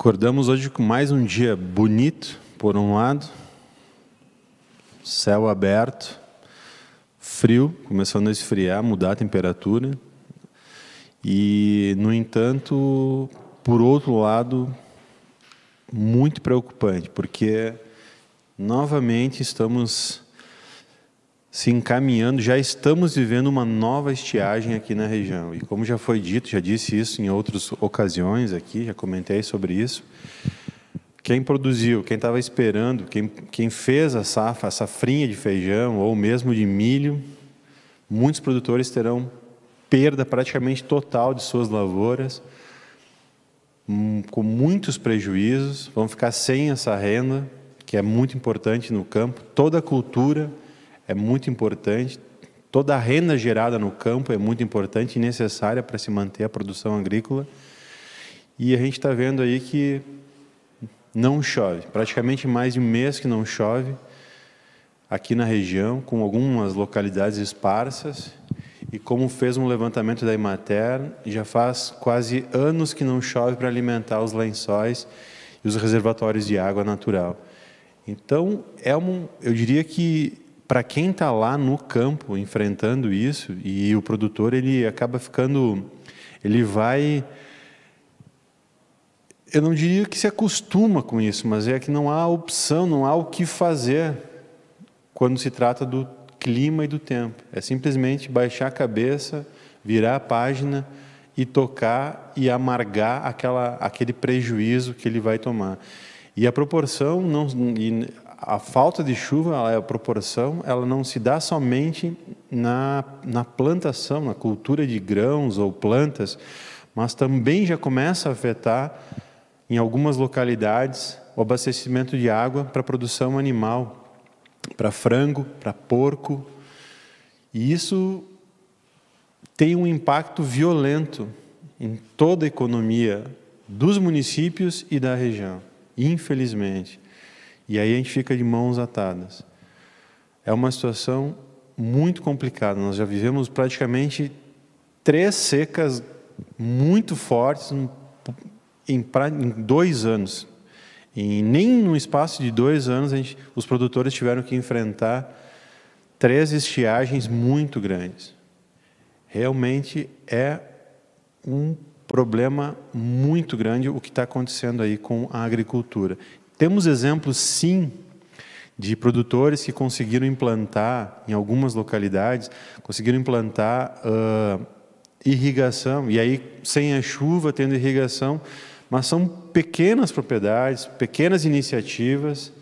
Acordamos hoje com mais um dia bonito, por um lado, céu aberto, frio, começando a esfriar, mudar a temperatura. E, no entanto, por outro lado, muito preocupante, porque novamente estamos se encaminhando, já estamos vivendo uma nova estiagem aqui na região. E como já foi dito, já disse isso em outras ocasiões aqui, já comentei sobre isso. Quem produziu, quem estava esperando, quem, quem fez a safra, a safrinha de feijão ou mesmo de milho, muitos produtores terão perda praticamente total de suas lavouras, hum, com muitos prejuízos, vão ficar sem essa renda, que é muito importante no campo. Toda a cultura é muito importante. Toda a renda gerada no campo é muito importante e necessária para se manter a produção agrícola. E a gente está vendo aí que não chove, praticamente mais de um mês que não chove aqui na região, com algumas localidades esparsas. E como fez um levantamento da Imater, já faz quase anos que não chove para alimentar os lençóis e os reservatórios de água natural. Então, é um, eu diria que para quem está lá no campo enfrentando isso e o produtor ele acaba ficando, ele vai, eu não diria que se acostuma com isso, mas é que não há opção, não há o que fazer quando se trata do clima e do tempo. É simplesmente baixar a cabeça, virar a página e tocar e amargar aquela, aquele prejuízo que ele vai tomar. E a proporção não, a falta de chuva, a proporção, ela não se dá somente na, na plantação, na cultura de grãos ou plantas, mas também já começa a afetar, em algumas localidades, o abastecimento de água para produção animal, para frango, para porco. E isso tem um impacto violento em toda a economia dos municípios e da região, infelizmente. E aí a gente fica de mãos atadas. É uma situação muito complicada. Nós já vivemos praticamente três secas muito fortes em, dois anos. E nem no espaço de dois anos gente, os produtores tiveram que enfrentar três estiagens muito grandes. Realmente é um problema muito grande o que está acontecendo aí com a agricultura. Temos exemplos, sim, de produtores que conseguiram implantar, em algumas localidades, conseguiram implantar uh, irrigação, e aí sem a chuva, tendo irrigação, mas são pequenas propriedades, pequenas iniciativas,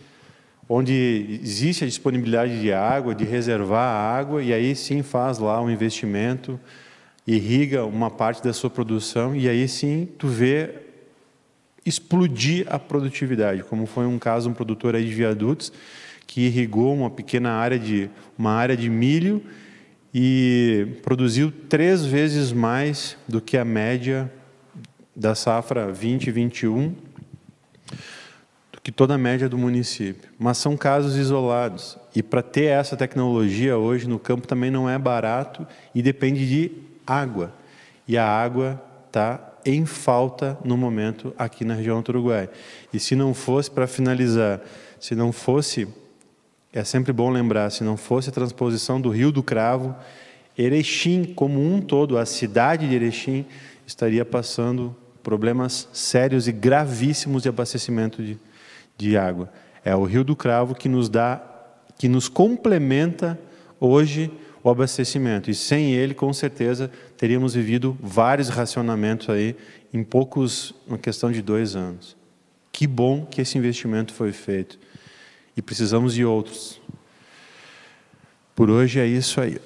onde existe a disponibilidade de água, de reservar a água, e aí sim faz lá um investimento, irriga uma parte da sua produção, e aí sim tu vê explodir a produtividade, como foi um caso um produtor aí de viadutos que irrigou uma pequena área de uma área de milho e produziu três vezes mais do que a média da safra 2021 do que toda a média do município. Mas são casos isolados e para ter essa tecnologia hoje no campo também não é barato e depende de água e a água está em falta no momento aqui na região do Uruguai. E se não fosse, para finalizar, se não fosse, é sempre bom lembrar, se não fosse a transposição do Rio do Cravo, Erechim como um todo, a cidade de Erechim, estaria passando problemas sérios e gravíssimos de abastecimento de, de água. É o Rio do Cravo que nos dá, que nos complementa hoje o abastecimento. E sem ele, com certeza, teríamos vivido vários racionamentos aí em poucos, uma questão de dois anos. Que bom que esse investimento foi feito. E precisamos de outros. Por hoje é isso aí.